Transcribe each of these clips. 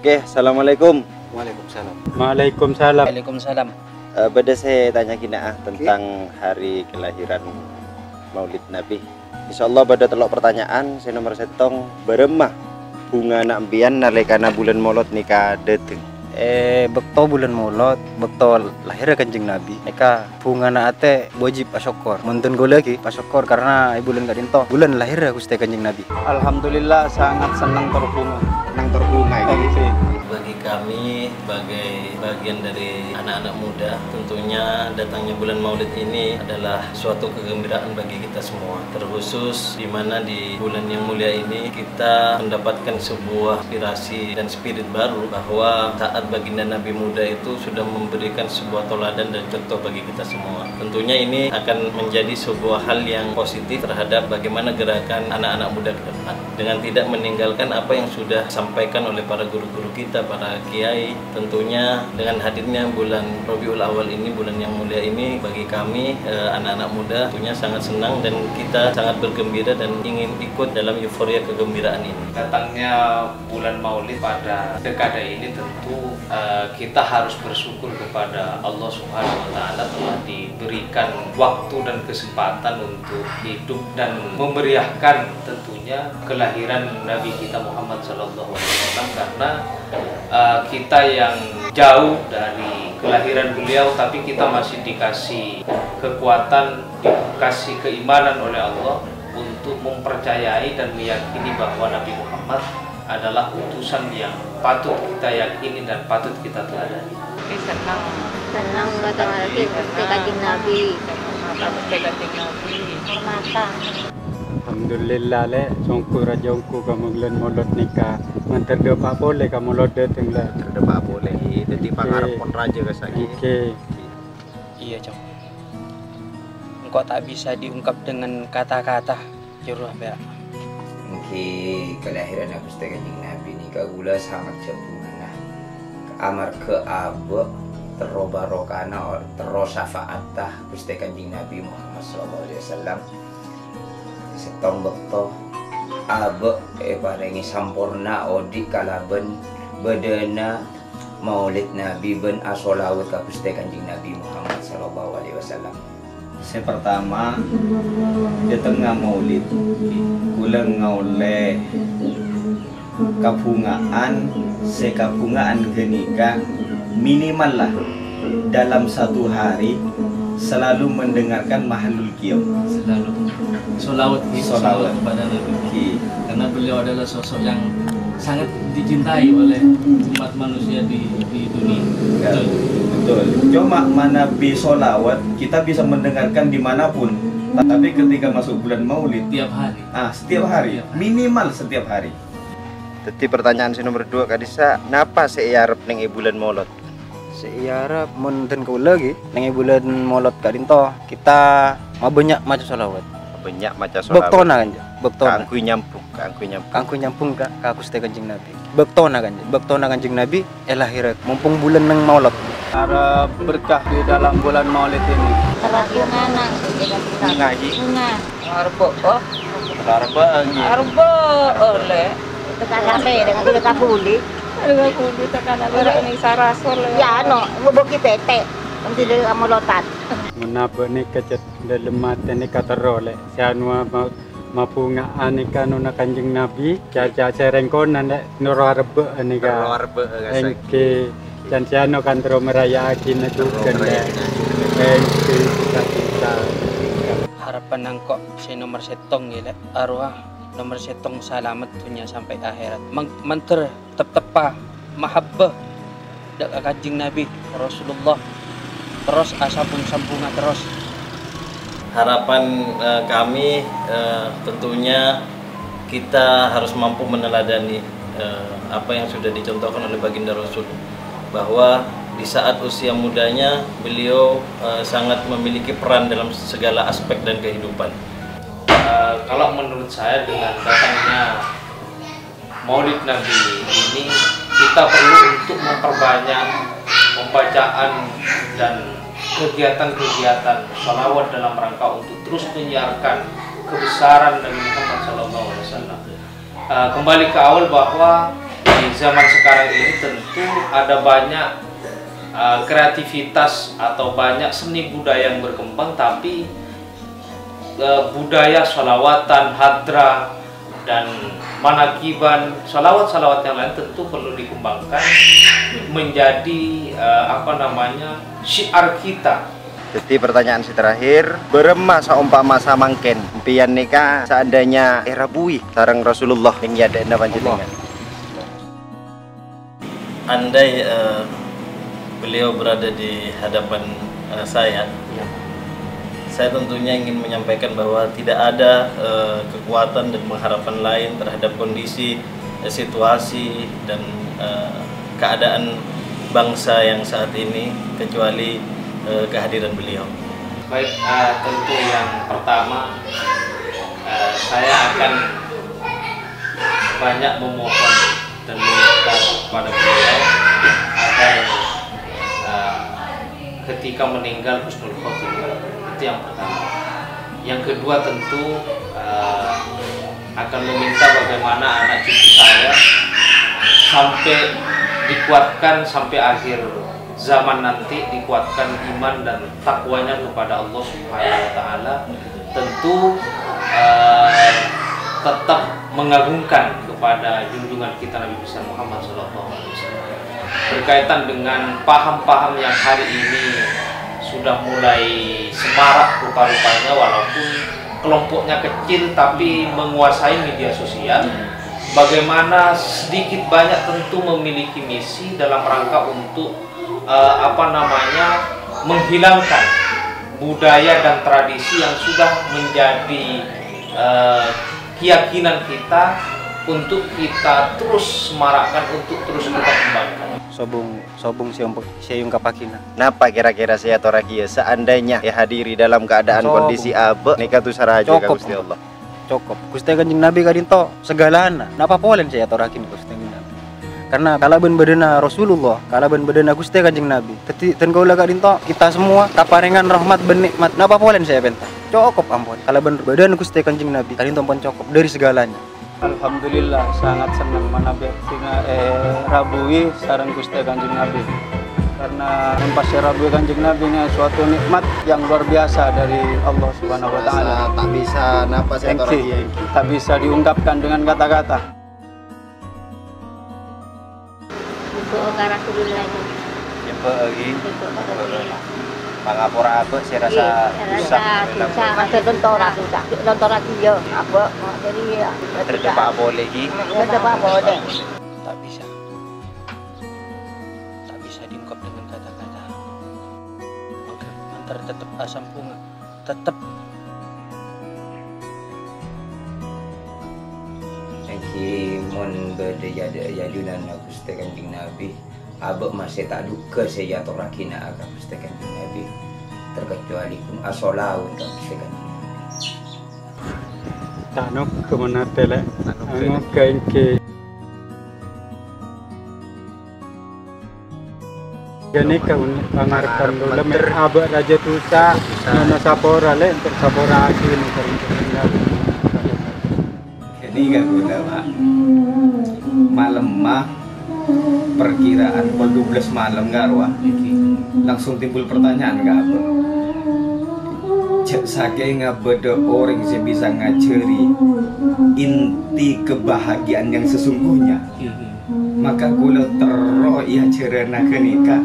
Oke, assalamualaikum. Waalaikumsalam. Waalaikumsalam. Waalaikumsalam. Uh, beda saya tanya kina ah tentang hari kelahiran Maulid Nabi. Insya Allah pada telok pertanyaan saya nomor setong beremah bunga nak bian nalikana bulan molot nikah dateng. Eh, bekto bulan mulot, bekto lahir kanjeng Nabi. Eka bunga na ate wajib pasyokor. Muntun gue lagi pasyokor karena ibu bulan kadinto. Bulan lahir aku stay kanjeng Nabi. Alhamdulillah sangat senang terbunga. Nang ini. Kami sebagai bagian dari anak-anak muda tentunya datangnya bulan maulid ini adalah suatu kegembiraan bagi kita semua. Terkhusus di mana di bulan yang mulia ini kita mendapatkan sebuah aspirasi dan spirit baru bahwa saat baginda Nabi muda itu sudah memberikan sebuah toladan dan contoh bagi kita semua. Tentunya ini akan menjadi sebuah hal yang positif terhadap bagaimana gerakan anak-anak muda ke depan. Dengan tidak meninggalkan apa yang sudah disampaikan oleh para guru-guru kita para kiai tentunya dengan hadirnya bulan Rabiul Awal ini bulan yang mulia ini bagi kami eh, anak-anak muda tentunya sangat senang dan kita sangat bergembira dan ingin ikut dalam euforia kegembiraan ini. Datangnya bulan Maulid pada dekade ini tentu eh, kita harus bersyukur kepada Allah Subhanahu wa taala telah diberikan waktu dan kesempatan untuk hidup dan memeriahkan tentunya kelahiran Nabi kita Muhammad sallallahu alaihi wasallam karena eh, kita yang jauh dari kelahiran beliau tapi kita masih dikasih kekuatan, dikasih keimanan oleh Allah untuk mempercayai dan meyakini bahwa Nabi Muhammad adalah utusan yang patut kita yakini dan patut kita teladani. senang Senang datang lagi ke kanjeng Nabi. Mata. Alhamdulillah le, songku raja ongku kamu bulan molot nikah. Mantar dia pak boleh kamu molot dateng le. Terdepak boleh. Jadi pangarep pun raja ke saki. Oke. Iya, Cong. Engkau tak bisa diungkap dengan kata-kata. Juru apa ya? Mungkin kelahiran aku kanjeng Nabi ni kagula sangat nah. Amar ke abe teroba rokana Gusti kanjeng Nabi Muhammad sallallahu alaihi wasallam. Setong bekto abe e parengi sampurna odi kalaben bedena Maulid Nabi ben asolawat ka Gusti kanjeng Nabi Muhammad sallallahu alaihi wasallam. Saya pertama di tengah maulid kulang ngoleh kabungaan sekabungaan genika minimal lah dalam satu hari selalu mendengarkan mahalul qiyam selalu. Solawat Solawat. kepada Nabi karena beliau adalah sosok yang sangat dicintai oleh umat manusia di, di dunia. Ya, betul. cuma mana bi solawat kita bisa mendengarkan di mana pun. Tapi ketika masuk bulan maulid tiap hari. ah setiap hari. Minimal setiap hari. Jadi pertanyaan si nomor dua kadisa napa saya arep ning bulan maulid Seiyara muntun ke lagi. Neng bulan molot kadinto kita mau banyak macam salawat. banyak macam solawat Bektona kan, bektona. kangku nyampung kangku nyampung Kangku nyampung ka ka aku stay kanjeng Nabi. Bektona kan, bektona kanjeng Nabi eh lahir mumpung bulan nang maulot. Ada berkah di dalam bulan maulid ini. Bunga nang. ngaji arbo oh karba arbo oleh Tekan sampai dengan kita kabuli. Harga kudu tekan ada ning sarasor le Ya ano, bubuki tete. Nanti dari amolotan. Menapa ni kecet dalam mata ni kata role. Sianwa mau mapungaan ni kanuna kanjeng Nabi. Caca serengkonan dek nuro arbe ni ka. karba Engke dan siano kan terus merayakan itu dek. Engke kita kita. Harapan nangko si nomor setong gila. Arwah nomor setong salamat dunia sampai akhirat. Manter tep tepa mahabbah. Dak kanjeng Nabi Rasulullah. Terus asapun sambungan terus. Harapan eh, kami eh, tentunya kita harus mampu meneladani eh, apa yang sudah dicontohkan oleh baginda Rasul. Bahwa di saat usia mudanya beliau sangat memiliki peran dalam segala aspek dan kehidupan. Eh, kalau menurut saya dengan datangnya Maulid Nabi ini kita perlu untuk memperbanyak pembacaan dan kegiatan-kegiatan salawat dalam rangka untuk terus menyiarkan kebesaran Nabi Muhammad SAW. Eh, kembali ke awal bahwa di zaman sekarang ini tentu ada banyak uh, kreativitas atau banyak seni budaya yang berkembang tapi uh, budaya sholawatan, hadra dan manakiban, salawat-salawat yang lain tentu perlu dikembangkan menjadi uh, apa namanya syiar kita. Jadi pertanyaan si terakhir, beremah saumpama samangken, mpian nikah seandainya era bui sareng Rasulullah yang ada panjenengan. Andai eh, beliau berada di hadapan eh, saya, saya tentunya ingin menyampaikan bahwa tidak ada eh, kekuatan dan pengharapan lain terhadap kondisi, eh, situasi dan eh, keadaan bangsa yang saat ini kecuali eh, kehadiran beliau. Baik, eh, tentu yang pertama eh, saya akan banyak memohon dan meminta kepada beliau agar eh, ketika meninggal husnul khotimah itu yang pertama. Yang kedua tentu eh, akan meminta bagaimana anak cucu saya sampai dikuatkan sampai akhir zaman nanti dikuatkan iman dan takwanya kepada Allah Subhanahu wa taala tentu eh, tetap mengagungkan kepada junjungan kita Nabi besar Muhammad SAW berkaitan dengan paham-paham yang hari ini sudah mulai semarak rupa-rupanya walaupun kelompoknya kecil tapi menguasai media sosial bagaimana sedikit banyak tentu memiliki misi dalam rangka untuk eh, apa namanya menghilangkan budaya dan tradisi yang sudah menjadi eh, keyakinan kita untuk kita terus semarakkan untuk terus kita kembangkan. Sobung sobung siung siung kapakina. Napa kira-kira saya atau rakia seandainya ya hadiri dalam keadaan Sobong. kondisi abe nikah tu saraja Cukup. Gusti Allah. cukup. Gusti kanjeng Nabi kadinto segalana. Napa polen saya torakin Gusti Nabi? Karena kalaban bedena Rasulullah kalaban bedena Gusti kanjeng Nabi teti ten kaula kadinto kita semua kaparengan rahmat ben nikmat. Napa polen saya benta cukup ampun. Kalaban badan Gusti kanjeng Nabi kadinto pun cukup. Dari segalanya Alhamdulillah sangat senang manabe singa eh rabui sareng Gusti Kanjeng Nabi. Karena pas rabui Kanjeng Nabi ini suatu nikmat yang luar biasa dari Allah Subhanahu wa taala. tak bisa napa saya atau Thank rakia. you. Tak bisa diungkapkan dengan kata-kata. Ibu Rasulullah. Ibu. Pangapura abe saya rasa Iya, susah. susah. Masa tontora susah. Tontora dia. Apa? Jadi ya. Terdepak boleh lagi. Terdepak boleh. tak bisa tak bisa diungkap dengan kata-kata oke antar tetap asam bunga tetap Jadi mun berdaya yadunan Gusti Kanjeng Nabi Abek masih tak duka saya atau rakina agak Gusti Kanjeng Nabi. Terkecuali kum asolau untuk Gusti Kanjeng Nabi Tanu ke mana tele? Anu kengke. Jadi kau pangarkan dulu mer abah raja tusa. Nana sapora le untuk sapora asin untuk Jadi gak guna pak. Malam mah Perkiraan pukul 12 malam gak arwah? Langsung timbul pertanyaan gak apa? Cek saking ngabeda orang yang bisa ngajari Inti kebahagiaan yang sesungguhnya. Maka kula ia cerana kenika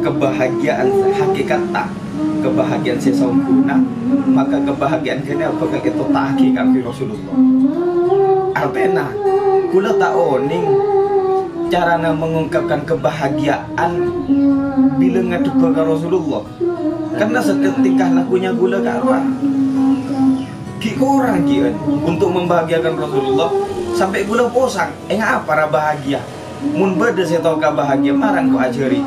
Kebahagiaan hakikat tak. Kebahagiaan sesungguhnya Maka kebahagiaan kena bakal itu tak di Rasulullah? Artena, kula tak oning carana mengungkapkan kebahagiaan bila ngadep ke Rasulullah. Karena seketika lakunya gula ke arwah. Ki orang kian untuk membahagiakan Rasulullah sampai gula posang. Eh apa bahagia? Mun beda saya bahagia marang ku ajari.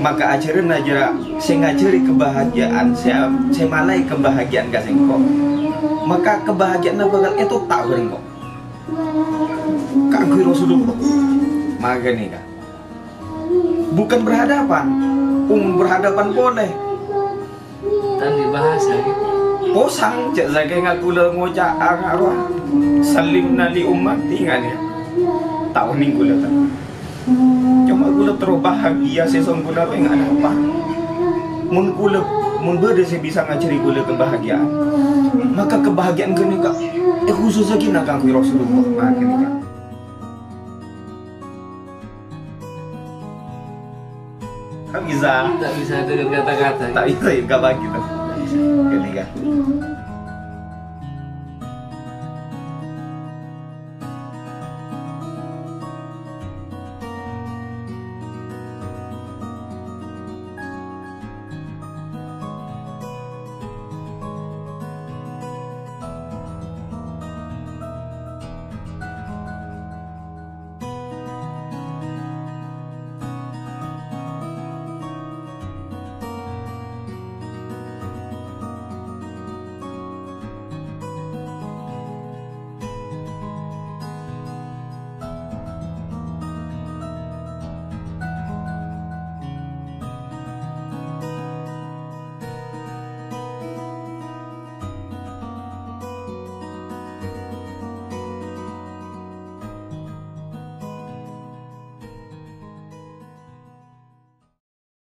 Maka ajarin aja saya ngajari kebahagiaan saya saya malai kebahagiaan gak sengko. Maka kebahagiaan bakal itu tak bareng kok kagui Rasulullah maka nih kak. Bukan berhadapan. Um berhadapan boleh. Tadi bahasa gitu. posang cek saya ngaku le ngocak arwah salim nali umat tinggal ya. Tahun nih gula tak. Cuma gula terus bahagia sesong gula apa yang ada apa. Mun gula mun berde saya bisa ngajari gula kebahagiaan. Maka kebahagiaan gini kak. Eh khusus lagi nak aku Rasulullah. Makin kak Tak bisa. Tak bisa dengan kata-kata. Tak bisa ya, gak bagi tuh. Kali kan.